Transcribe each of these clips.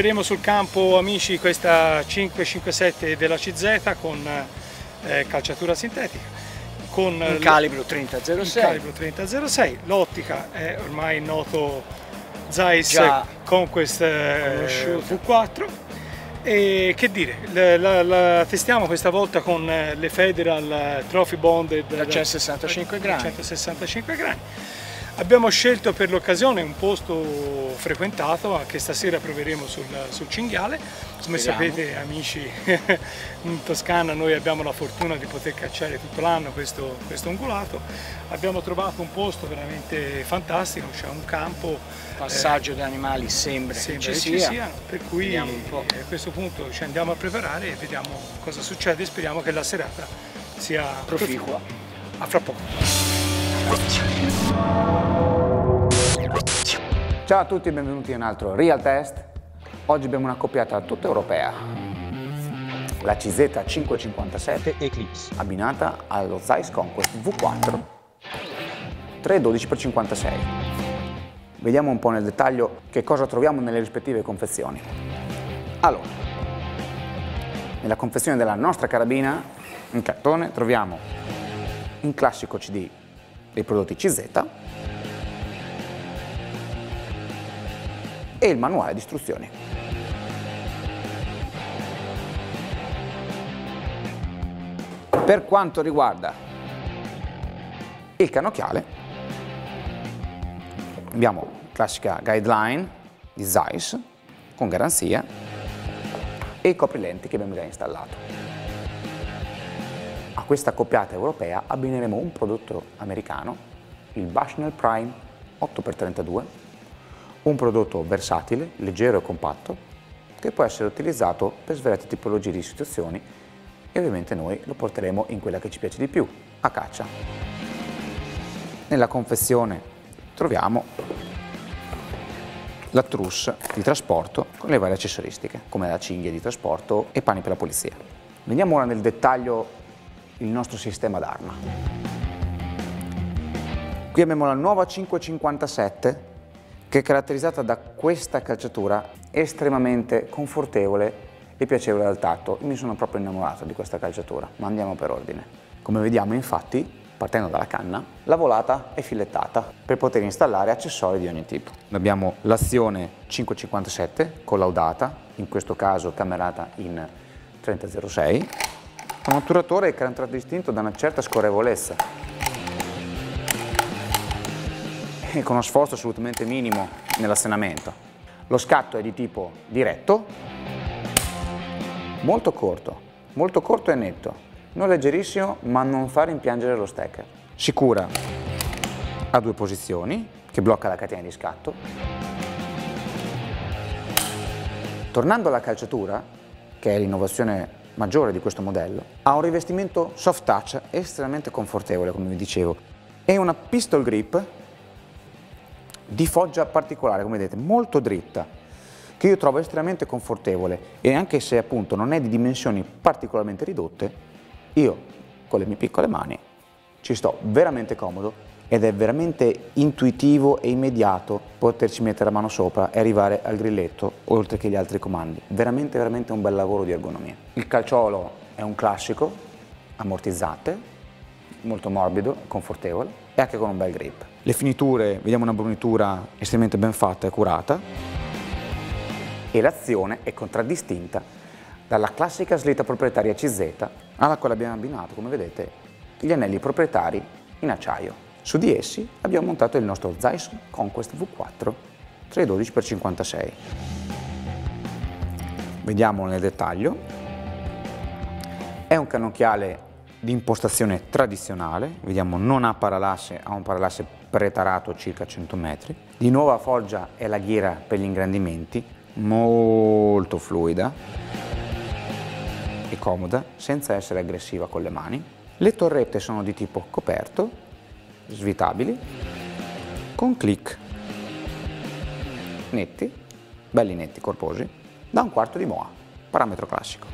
Proveremo sul campo amici questa 557 della CZ con eh, calciatura sintetica. Con un calibro 3006. calibro 3006. L'ottica è ormai noto Zeiss Conquest eh, V4. E che dire, la, la, la, testiamo questa volta con eh, le Federal Trophy Bonded da 165 grammi. 165 grammi. Abbiamo scelto per l'occasione un posto frequentato che stasera proveremo sul, sul cinghiale. Come Speriamo. sapete amici, in Toscana noi abbiamo la fortuna di poter cacciare tutto l'anno questo, questo ungulato. Abbiamo trovato un posto veramente fantastico, c'è un campo. Passaggio eh, di animali sembra, sembra che ci, sia. sia. per cui a questo punto ci andiamo a preparare e vediamo cosa succede. Speriamo che la serata sia proficua. A fra poco. Ciao a tutti e benvenuti in un altro Real Test. Oggi abbiamo una coppiata tutta europea. La CZ557 Eclipse abbinata allo Zeiss Conquest V4 312x56. Vediamo un po' nel dettaglio che cosa troviamo nelle rispettive confezioni. Allora, nella confezione della nostra carabina in cartone troviamo un classico CD dei prodotti CZ e il manuale di istruzioni. Per quanto riguarda il cannocchiale, abbiamo classica guideline di Zeiss con garanzia e i coprilenti che abbiamo già installato a questa accoppiata europea abbineremo un prodotto americano, il Bushnell Prime 8x32, un prodotto versatile, leggero e compatto, che può essere utilizzato per svariate tipologie di situazioni e ovviamente noi lo porteremo in quella che ci piace di più, a caccia. Nella confezione troviamo la trousse di trasporto con le varie accessoristiche, come la cinghia di trasporto e panni per la polizia. Veniamo ora nel dettaglio il nostro sistema d'arma. Qui abbiamo la nuova 557 che è caratterizzata da questa calciatura estremamente confortevole e piacevole al tatto. Mi sono proprio innamorato di questa calciatura, ma andiamo per ordine. Come vediamo infatti, partendo dalla canna, la volata è filettata per poter installare accessori di ogni tipo. Abbiamo l'azione 557 collaudata, in questo caso camerata in 3006, un otturatore è contraddistinto da una certa scorrevolezza e con uno sforzo assolutamente minimo nell'assenamento. Lo scatto è di tipo diretto, molto corto, molto corto e netto, non leggerissimo ma non fa rimpiangere lo stacker. Sicura ha due posizioni che blocca la catena di scatto. Tornando alla calciatura, che è l'innovazione maggiore di questo modello, ha un rivestimento soft touch estremamente confortevole, come vi dicevo, e una pistol grip di foggia particolare, come vedete, molto dritta, che io trovo estremamente confortevole. E anche se appunto non è di dimensioni particolarmente ridotte, io con le mie piccole mani ci sto veramente comodo ed è veramente intuitivo e immediato poterci mettere la mano sopra e arrivare al grilletto oltre che gli altri comandi. Veramente, veramente un bel lavoro di ergonomia. Il calciolo è un classico, ammortizzate, molto morbido, confortevole e anche con un bel grip. Le finiture, vediamo una brunitura estremamente ben fatta e curata e l'azione è contraddistinta dalla classica slitta proprietaria CZ alla quale abbiamo abbinato, come vedete, gli anelli proprietari in acciaio. Su di essi abbiamo montato il nostro Zeiss Conquest V4 312x56. Vediamo nel dettaglio. È un cannocchiale di impostazione tradizionale, vediamo non ha paralasse, ha un paralasse pretarato circa 100 metri. Di nuova foggia è la ghiera per gli ingrandimenti, molto fluida e comoda, senza essere aggressiva con le mani. Le torrette sono di tipo coperto, svitabili, con click netti, belli netti, corposi, da un quarto di moa, parametro classico.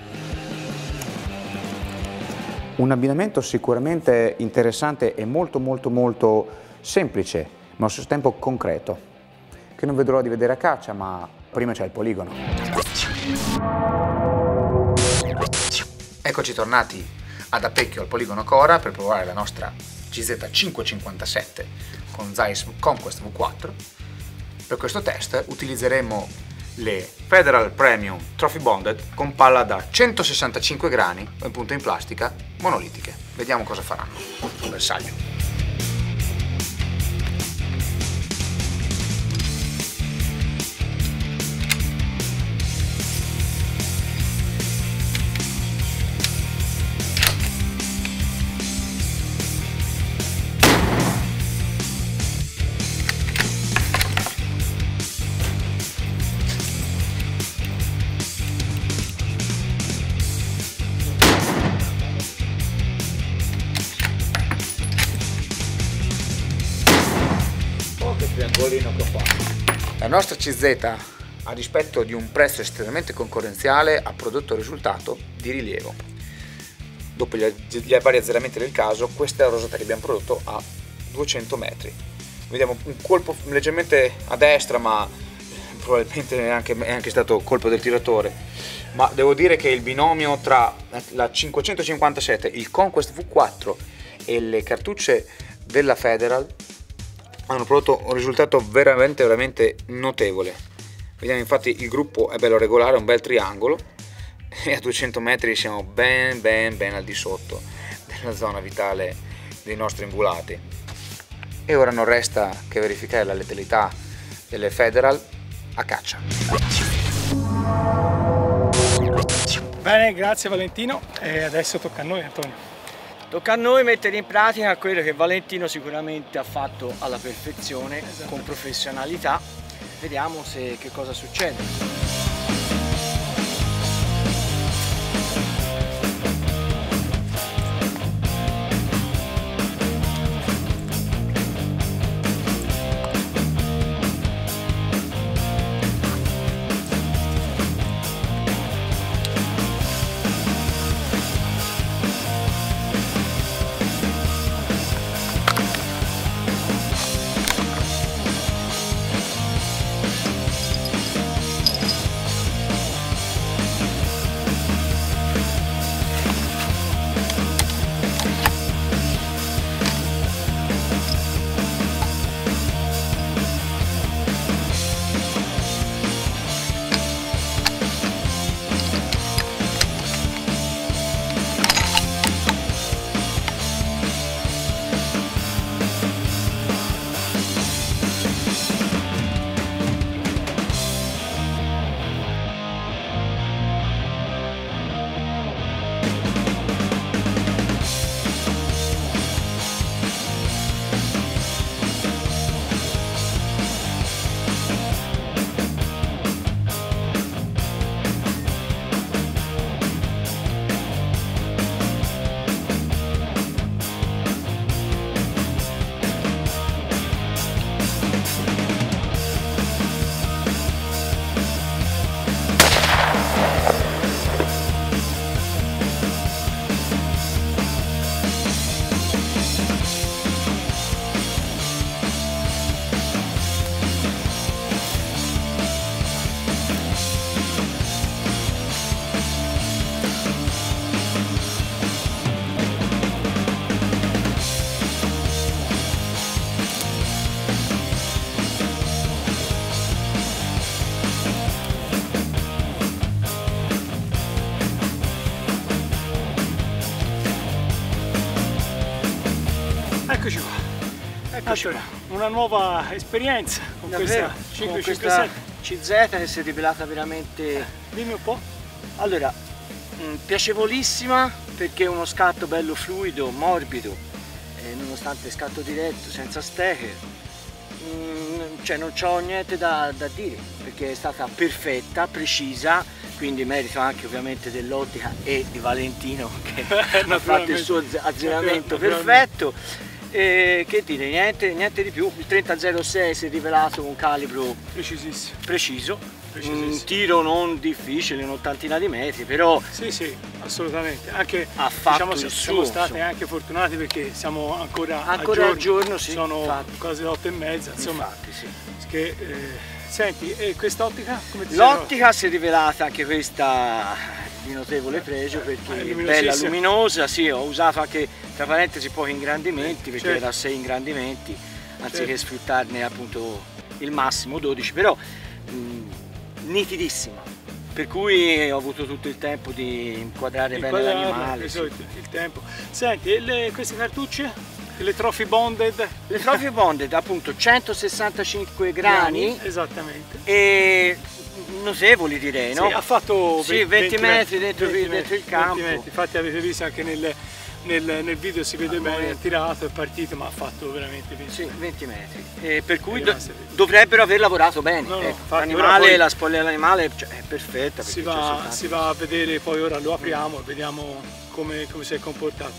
Un abbinamento sicuramente interessante e molto molto molto semplice, ma allo stesso tempo concreto, che non vedrò di vedere a caccia, ma prima c'è il poligono. Eccoci tornati ad Apecchio al poligono Cora per provare la nostra GZ557 con Zeiss Conquest V4. Per questo test utilizzeremo le Federal Premium Trophy Bonded con palla da 165 grani in punto in plastica monolitiche. Vediamo cosa faranno. Bersaglio. Nostra CZ, a dispetto di un prezzo estremamente concorrenziale, ha prodotto risultato di rilievo. Dopo gli, vari azzeramenti del caso, questa è la rosata che abbiamo prodotto a 200 metri. Vediamo un colpo leggermente a destra, ma probabilmente è anche, è anche stato colpo del tiratore. Ma devo dire che il binomio tra la 557, il Conquest V4 e le cartucce della Federal hanno prodotto un risultato veramente veramente notevole. Vediamo infatti il gruppo è bello regolare un bel triangolo e a 200 metri siamo ben ben ben al di sotto della zona vitale dei nostri ingulati e ora non resta che verificare la letalità delle Federal a caccia. Bene grazie Valentino. E adesso tocca a noi Antonio Tocca a noi mettere in pratica quello che Valentino sicuramente ha fatto alla perfezione, con professionalità. Vediamo se, che cosa succede. Eccoci Allora, una nuova esperienza con Davvero, questa con 557. questa CZ che si è rivelata veramente Dimmi un po'. allora mh, piacevolissima perché è uno scatto bello fluido morbido eh, nonostante scatto diretto senza stecher Mm, cioè non ho niente da, da dire perché è stata perfetta precisa quindi merito anche ovviamente dell'ottica e di Valentino che ha fatto il suo azz- azzeramento perfetto e che dire niente, niente di più il 3006 si è rivelato un calibro Precisissimo. preciso, un tiro non difficile, un'ottantina di metri, però Sì, sì, assolutamente. Anche Ha fatto diciamo, siamo stati anche fortunati perché siamo ancora, Ancora al giorno, sì, Sono infatti. quasi le otto e mezza, insomma. infatti sì. Che, eh, senti, e quest'ottica L'ottica si è rivelata anche questa di notevole pregio È perché è luminosissima. bella luminosa, sì, ho usato anche tra parentesi pochi ingrandimenti perché Certo. era 6 ingrandimenti anziché Certo. sfruttarne appunto il massimo 12, però mh, nitidissima. Per cui ho avuto tutto il tempo di inquadrare bene l'animale. sì. preso il, tempo. Senti, le- queste cartucce? Le trophy bonded? Le Trophy Bonded appunto 165 grani Esattamente. e notevoli direi, no? Sì, ha fatto Sì, 20 metri dentro- 20 dentro il 20 campo. metri. Infatti avete visto anche nel, nel- nel video si vede Al bene, ha tirato, è partito, ma ha fatto veramente 20 Sì, 20 metri. E per cui do- dovrebbero aver lavorato bene. No, no, ecco. infatti, poi- la spoglia dell'animale cioè, è perfetta. si va, si va a vedere poi ora lo apriamo e vediamo come, come si è comportato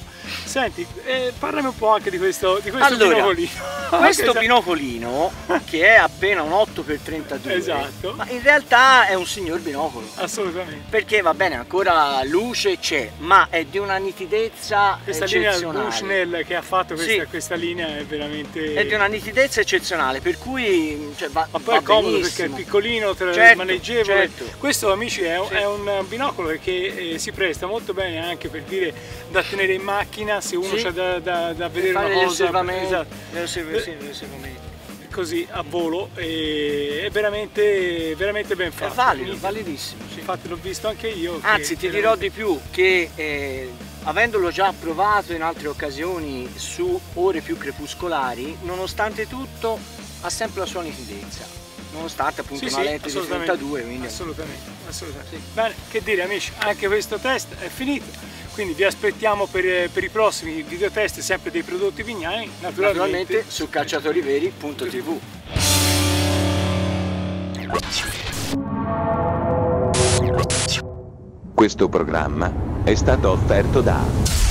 senti eh, parlami un po' anche di questo, di questo Allora, binocolino Questo binocolino, che è appena un 8x32, Esatto. ma in realtà è un signor binocolo. assolutamente Perché va bene, ancora luce c'è, ma è di una nitidezza questa linea eccezionale. Bushnell che ha fatto questa, Sì. questa linea è veramente È di una nitidezza eccezionale, per cui cioè, va, ma poi va è comodo perché è benissimo. piccolino, Certo, maneggevole. certo. Questo amici è, un- Sì. è un binocolo che eh, si presta molto bene anche per dire da tenere in macchina se uno Sì. c'ha da, da- da vedere una cosa esatto. sì, osservamenti. così a volo e è veramente, veramente ben È fatto. valido, Quindi, validissimo. sì. Infatti l'ho visto anche io. Anzi, ti dirò veramente- di più che eh, avendolo già provato in altre occasioni su ore più crepuscolari, nonostante tutto ha sempre la sua nitidezza. Nonostante appunto Sì, una sì, lente di assolutamente. 32, quindi Assolutamente, assolutamente. Bene, che dire amici, anche questo test è finito. Quindi vi aspettiamo per, per i prossimi videotest sempre dei prodotti vignani, naturalmente. naturalmente su cacciatoriveri.tv. Questo programma è stato offerto da